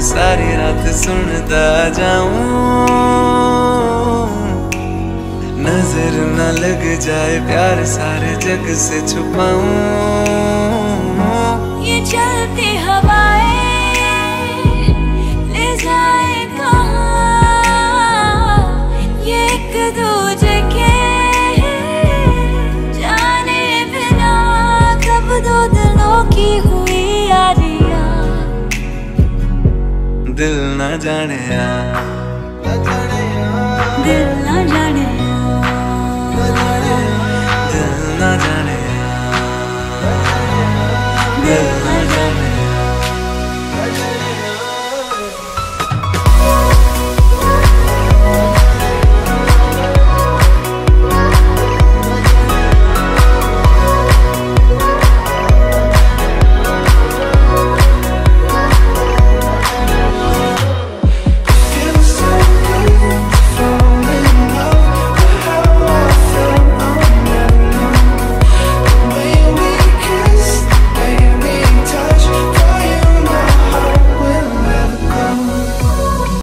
सारी रात सुनता जाऊँ। नज़र न लग जाए प्यार सारे जग से छुपाऊं। दिल न जाने दिल न जाने दिल न जाने दिल